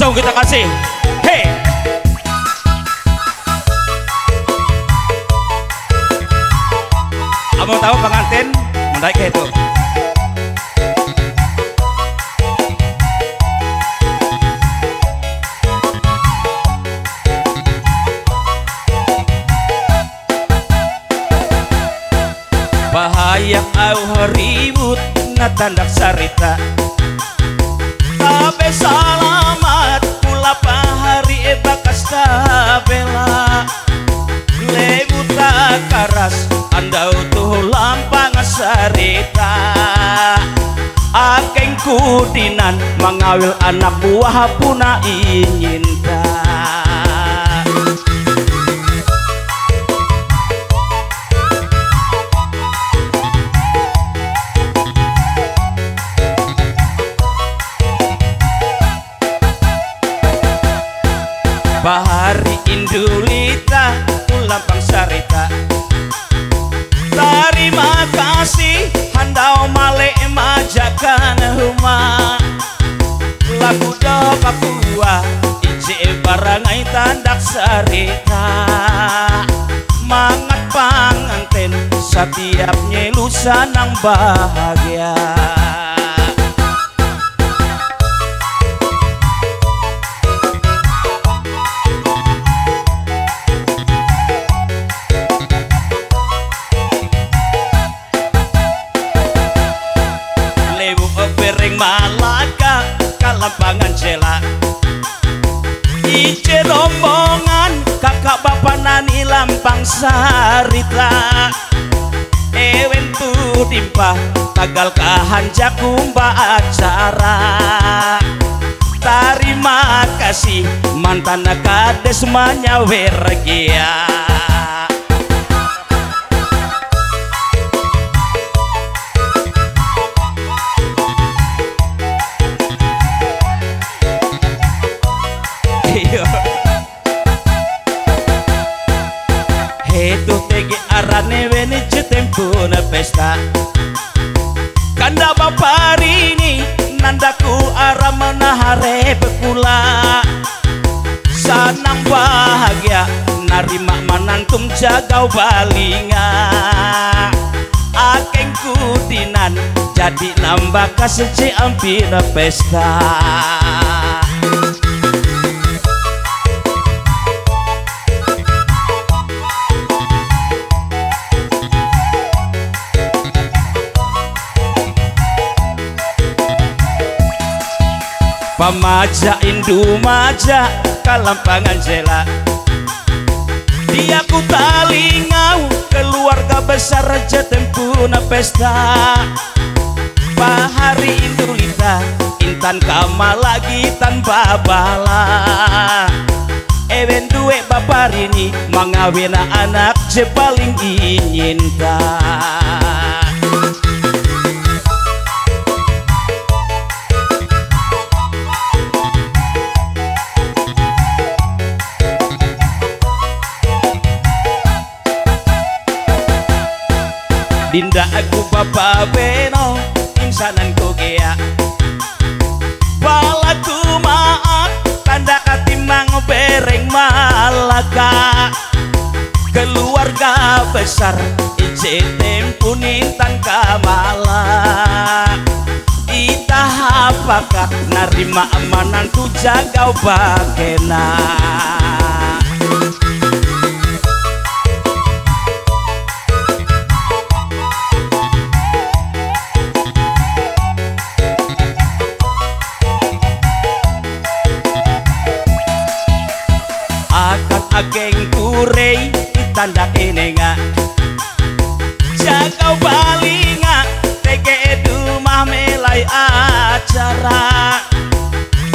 langsung kita kasih. Hei Kamu tahu pengantin menaik itu? Bahaya au ribut natandak sarita Tabe sarita. Akeng kudinan mengawil anak buah puna inyinta Bahari Indulita Ulampang Sarita Terima kasih Handau male majakan rumah Lagu do Papua Ije barangai tandak sarita. Mangat panganten Setiap nyelu sanang bahagia tagal kahanjak kumba acara Terima kasih mantan kades manyawergia. Hetu tege arane wene jetempuna pesta Kanda baparini nandaku ara menahare bekula. Sanang bahagia narima manantum jagau balinga. Akeng kudinan jadi nambah kasih ampina pesta Pamaja Indu Maja Kalampangan Jela. Dia ku talingau Keluarga besar Raja Tempuna Pesta. Pahari Indulita Intan Kamal lagi tanpa bala. Ewen duwe bapak ini Mangawina anak je paling inyinta Dinda aku papa beno insanan ku gea. Balaku maaf tanda katimang bereng malaka Keluarga besar ije tempun intan kamala Ita apakah narima amanan tu jaga bakena acara.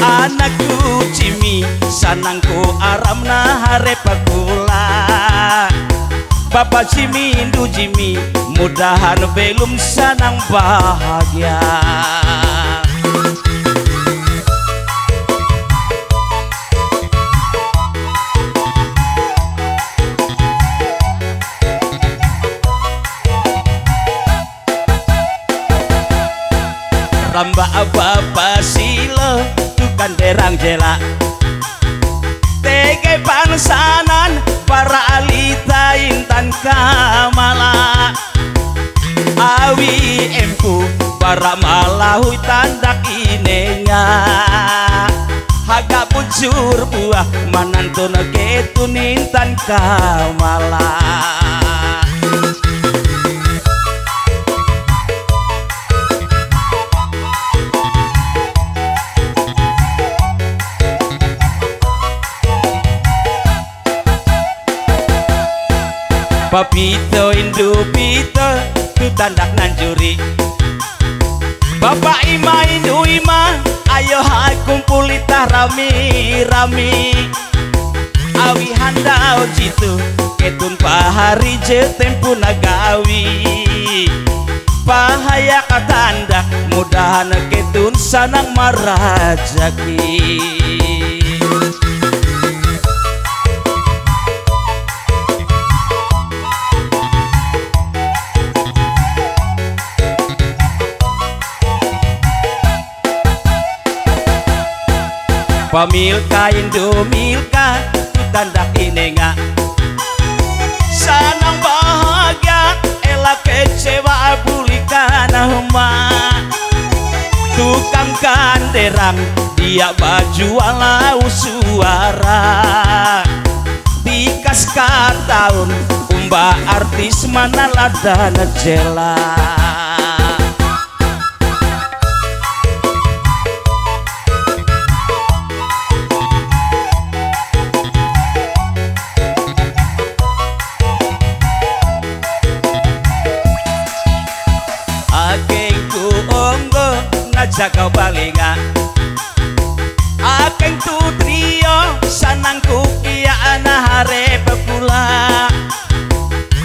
Anakku cimi sanangku aramna hare pakula Bapak Jimmy, Indu Jimmy Mudahan belum sanang bahagia Ramba apa silo Tuka kanderang jela Tege pangsanan para alita intan kamala. Awi empu para malahui tandak inenya Haga bujur buah manantun ketun intan kamala Papito Indupito tu tandak nanjuri Bapak Ima Indu Ima ayo hai kumpulita rami rami. Awi handao jitu ketun pahari jetempu nagawi. Pahaya katanda mudahan ketun sanang marajaki Pamilka Indomilka tanda inenga Sanang bahagia elak kecewa bulikana huma. Tukang kanderang dia baju alau suara Tikas tahun umba artis mana ladana jelas balinga Akeng tu trio sanang kukia ana hare pepula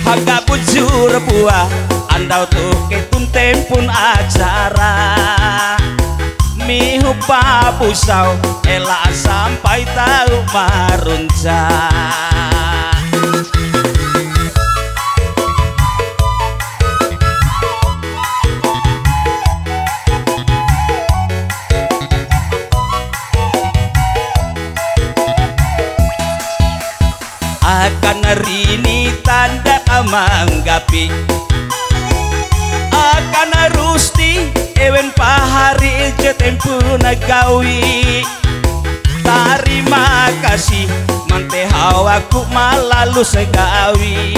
Haga bujur buah andau tu ketun tempun acara. Mihu papusau elak sampai tahu maruncah pahari jetempu nagawi terima kasih mante hawaku malalu segawi.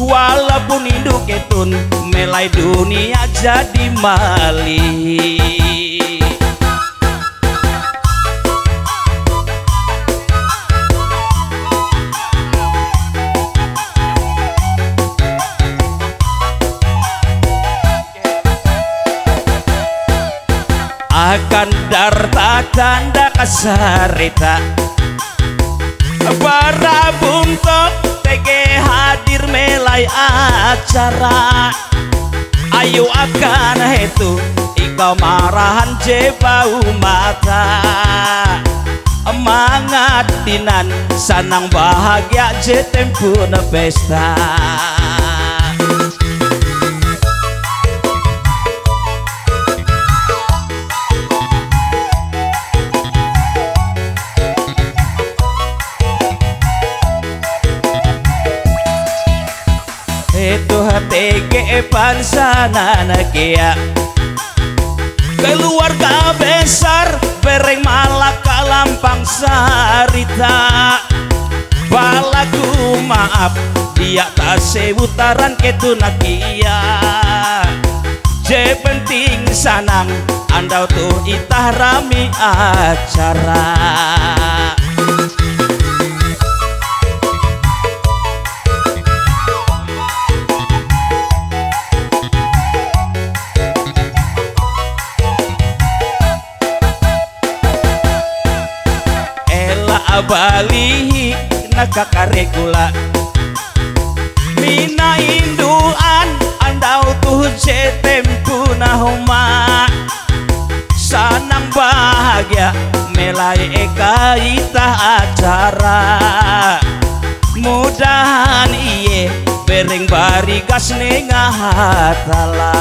Walaupun induk ketun melai dunia jadi malih tanda kasarita. Para bungkok tege hadir melai acara. Ayo akan itu ika marahan jebau mata. Emangat dinan sanang bahagia jetempu pesta keluarga besar bereng malaka lampang sarita. Balaku maaf dia tak sewutaran ketu nakia je penting sanang andau tuh itah rami acara bali nakakaregula Mina induan andau tuh tempu nahuma Sanang bahagia melai eka ita acara. Mudahan iye bereng barigas nengah hatala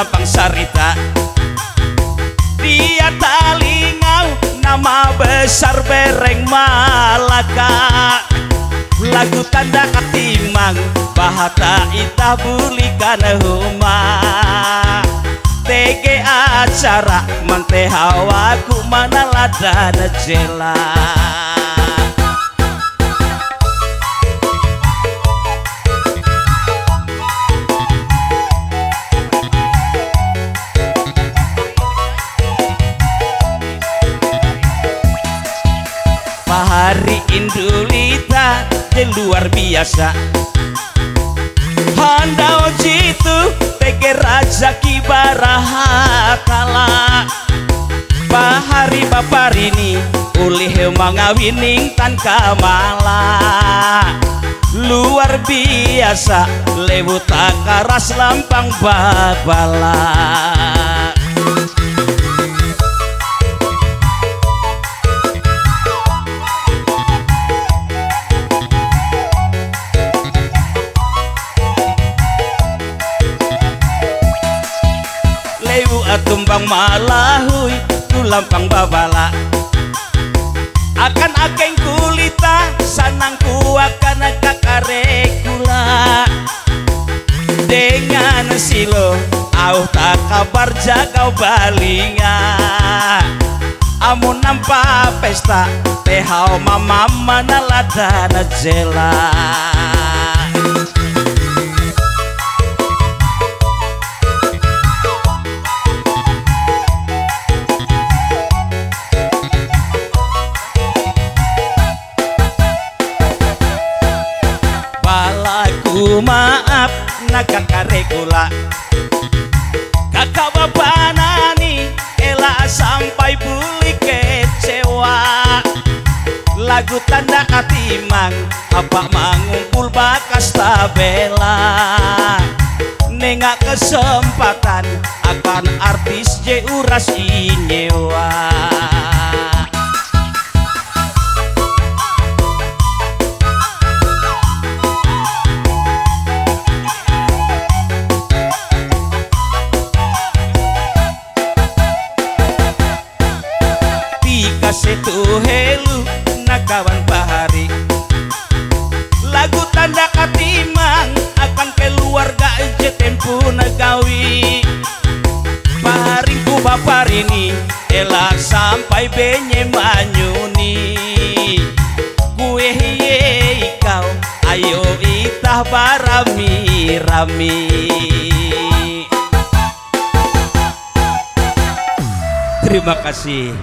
Tulapang sarita. Dia talingau Nama besar bereng malaka. Lagu tanda katimang Bahata itah bulikan huma. TG acara Mante hawaku mana ladana jelas Pahari Indulita luar biasa. Handao jitu tege raja kibarahatala Pahari baparini ulih mangawining tan kamala. Luar biasa lewut akaras lampang babala tumbang malahui tulampang babala. Akan akeng kulita sanangku akan kakarekula. Dengan silo au tak kabar jaga balinga. Amun nampak pesta tehau mama mana ladana jelas maaf nakakare kula kakak bapak nani ela sampai buli kecewa. Lagu tanda katimang apa mengumpul bakas tabela. Nengak kesempatan akan artis je uras inyewa Terima kasih.